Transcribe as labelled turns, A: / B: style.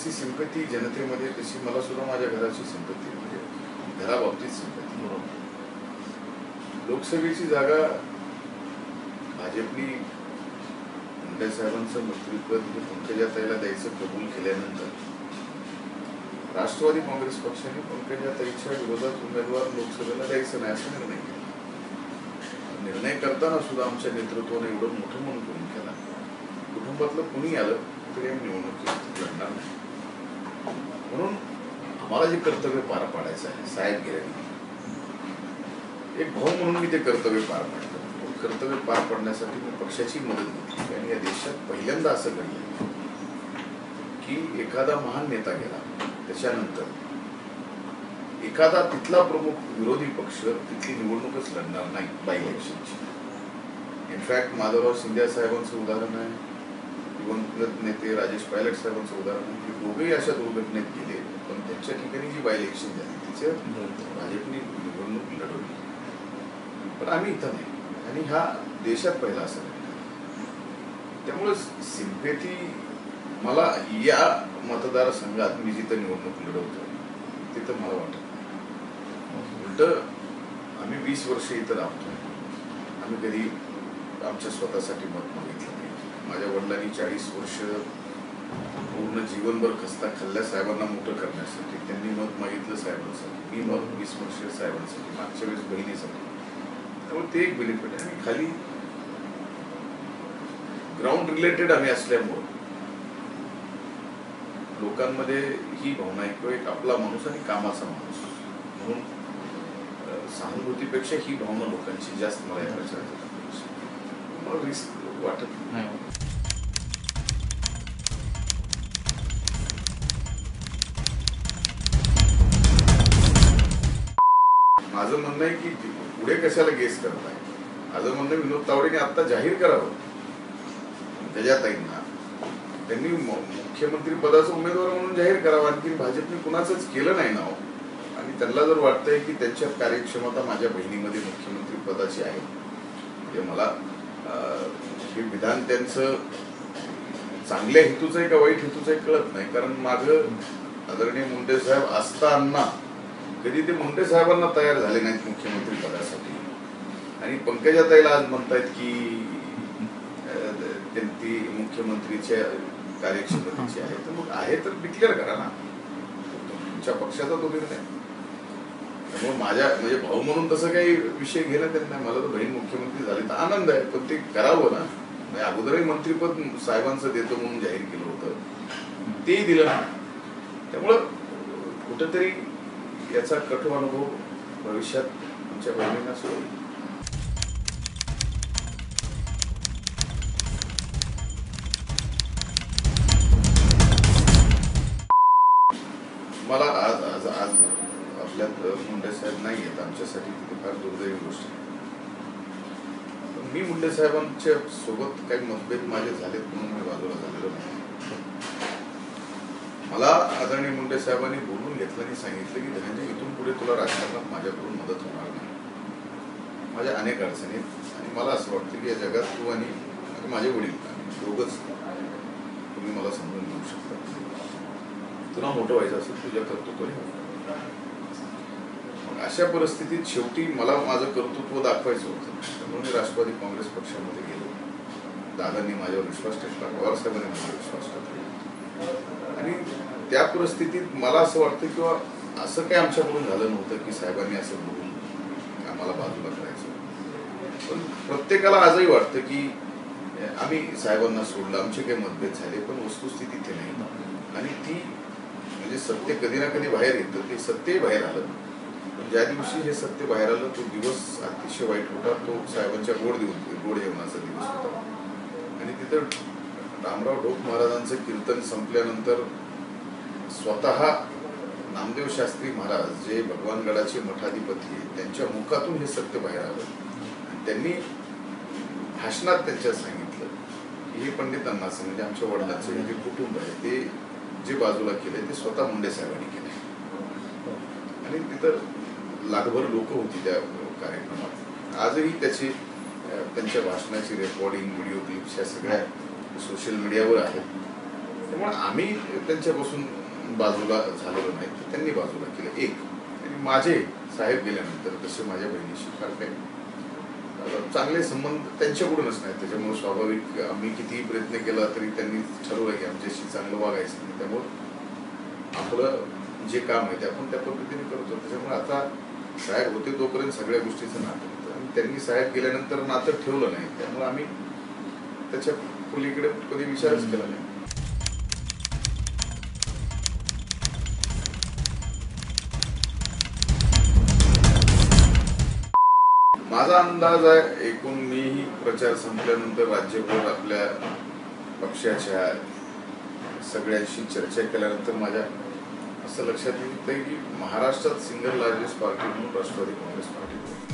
A: जशी सिंपती जनतेमध्ये तशी मला सुद्धा माझ्या घराची सिंपती म्हणजे घराबाबतीत सिंपती लोकसभेची जागा भाजपनी मुंडे साहेबांचं मंत्रित्व म्हणजे पंकजाताईला द्यायचं कबूल केल्यानंतर राष्ट्रवादी काँग्रेस पक्षाने पंकजाताईच्या विरोधात उमेदवार लोकसभेला द्यायचं नाही असा निर्णय केला. निर्णय करताना सुद्धा आमच्या नेतृत्वाने एवढं मोठं म्हणून करून केला. कुटुंबातलं कुणी आलं तरी आम्ही निवडणुकीत लढणार नाही. म्हणून आम्हाला जे कर्तव्य पार पाडायचं आहे साहेब गेल्याने एक भाऊ म्हणून मी ते कर्तव्य पार पाडलं कर्तव्य पार पाडण्यासाठी मी पक्षाची मदत घेतली. आणि या देशात पहिल्यांदा असं घडलं की एखादा महान नेता गेला. त्याच्यानंतर एखादा तिथला प्रमुख विरोधी पक्ष तिथली निवडणूकच लढणार नाही बाय इलेक्शनची इनफॅक्ट माधवराव शिंदे साहेबांचं उदाहरण आहे. दिवंगत नेते राजेश पायलट साहेबांचं उदाहरण की दोघेही अशा दुर्घटनेत गेले पण त्यांच्या ठिकाणी जी बाय इलेक्शन झाली तिच्यात भाजपने निवडणूक लढवली. पण आम्ही इथं नाही. आणि हा देशात पहिला असं त्यामुळे सिम्पेथी मला या मतदारसंघात मी जिथं निवडणूक लढवतो तिथं मला वाटत नाही. उलट आम्ही वीस वर्ष इथं राहतो आम्ही कधी आमच्या स्वतःसाठी मत मागितलं नाही. माझ्या वडिलांनी चाळीस वर्ष पूर्ण जीवनभर खस्ता खाल्ल्या साहेबांना मोठं करण्यासाठी. त्यांनी मत मागितलं साहेबांसाठी. मी मग वीस वर्ष साहेबांसाठी मागच्या वेळेस बहिणीसाठी. त्यामुळे ते एक बेनिफिट आहे. आणि खाली ग्राउंड रिलेटेड आम्ही असल्यामुळं लोकांमध्ये ही भावना आहे. किंवा एक आपला माणूस आणि कामाचा माणूस. म्हणून सहानुभूतीपेक्षा ही भावना लोकांची जास्त मला या रिस्क वाटत नाही. माझं म्हणणं आहे की पुढे कशाला गेस करताय माझं म्हणणं आहे, विनोद तावडेने आता जाहीर करावं त्याच्याताईंना त्यांनी मुख्यमंत्री पदाचा उमेदवार म्हणून जाहीर करावं आणखी भाजपने कुणाचंच केलं नाही ना हो. आणि त्यांना जर वाटतंय की त्यांच्या कार्यक्षमता माझ्या बहिणीमध्ये मुख्यमंत्री पदाची आहे म्हणजे मला हे विधान त्यांचं चांगल्या हेतूचं आहे का वाईट हेतूचं आहे कळत नाही. कारण माझं आदरणीय मुंडे साहेब असताना कधी ते मुंडे साहेबांना तयार झाले नाहीत मुख्यमंत्री पदासाठी. आणि पंकजाताईला आज म्हणतायत की त्यांनी ती मुख्यमंत्रीच्या कार्यक्षमतेची आहे तर मग आहे तर डिक्लेअर करा ना. तुमच्या पक्षाचा तो निर्णय. त्यामुळे माझ्या म्हणजे भाऊ म्हणून तसं काही विषय घेणं त्यांना मला तर बहीण मुख्यमंत्री झाली तर आनंद आहे. पण ते करावं ना. म्हणजे अगोदरही मंत्रीपद साहेबांचं देतो म्हणून जाहीर केलं होतं. तेही दिलं ना त्यामुळं कुठंतरी याचा कठोर अनुभव भविष्यात आमच्या बहिणींना सुरू मला आज आज आज आपल्यात मुंडे साहेब नाही आहेत. आमच्यासाठी ती फार दुर्दैवी गोष्ट मी मुंडे साहेबांच्या सोबत काही मतभेद माझे झालेत म्हणून मी बाजूला झालेलो नाही. मला आदरणीय मुंडे साहेबांनी बोलून घेतलं आणि सांगितलं की धनंजय इथून पुढे तुला राजकारणात माझ्याकडून मदत होणार नाही. माझ्या अनेक अडचणी आहेत आणि मला असं वाटतं की या जगात तू आणि माझे वडील दोघंच तुम्ही मला समजून घेऊ शकता. तुला मोठं व्हायचं असेल तुझ्या कर्तृत्वाने. अशा परिस्थितीत शेवटी मला माझं कर्तृत्व दाखवायचं होतं. त्यामुळे मी राष्ट्रवादी काँग्रेस पक्षामध्ये गेलो. दादांनी माझ्यावर विश्वास ठेवला पवार साहेबांनी माझ्यावर विश्वास ठेवला. आणि त्या परिस्थितीत मला असं वाटतं किंवा असं काही आमच्याकडून झालं नव्हतं की साहेबांनी असं बोलून आम्हाला बाजूला करायचं. पण प्रत्येकाला आजही वाटतं की आम्ही साहेबांना सोडलं आमचे काही मतभेद झाले पण वस्तुस्थिती तिथे नाही. आणि ती म्हणजे सत्य कधी ना कधी बाहेर येतं ते सत्यही बाहेर आलं. ज्या दिवशी हे सत्य बाहेर आलं तो दिवस अतिशय वाईट होता. तो साहेबांच्या गोड दिवस गोड जेवणाचा दिवस होता. आणि तिथं रामराव ढोक महाराजांचं कीर्तन संपल्यानंतर स्वतः नामदेव शास्त्री महाराज जे भगवानगडाचे मठाधिपती आहेत, त्यांच्या मुखातून हे सत्य बाहेर आलं. आणि त्यांनी भाषणात त्यांच्या सांगितलं की हे पंडितांना असं म्हणजे आमच्या वडिलांचं हे जे कुटुंब आहे ते जे बाजूला केलंय ते स्वतः मुंडे साहेबांनी केलंय. आणि तिथं लाखभर लोक होती त्या कार्यक्रमात. आजही त्याची त्यांच्या भाषणाची रेकॉर्डिंग व्हिडिओ क्लिप्स या सगळ्या सोशल मीडियावर आहेत. त्यामुळे आम्ही त्यांच्यापासून बाजूला झालेलो नाही. तर त्यांनी बाजूला केलं. एक आणि माझे साहेब गेल्यानंतर जसे माझ्या बहिणीशी फार काही चांगले संबंध त्यांच्याकडूनच नाही. त्याच्यामुळे स्वाभाविक आम्ही कितीही प्रयत्न केला तरी त्यांनी ठरवलं की आमच्याशी चांगलं वागायचं नाही. त्यामुळं आपलं जे काम आहे ते आपण त्या पद्धतीने करतो. त्याच्यामुळे आता साहेब होते तोपर्यंत सगळ्या गोष्टीचं नातं होतं. आणि त्यांनी साहेब गेल्यानंतर नातं ठेवलं नाही. त्यामुळे आम्ही त्याच्या पलीकडे कधी विचारच केला नाही. माझा अंदाज आहे एकूण मीही प्रचार संपल्यानंतर राज्यभर आपल्या पक्षाच्या सगळ्यांशी चर्चा केल्यानंतर माझ्या असं लक्षात येतं की महाराष्ट्रात सिंगल लार्जेस्ट पार्टी म्हणून राष्ट्रवादी काँग्रेस पार्टी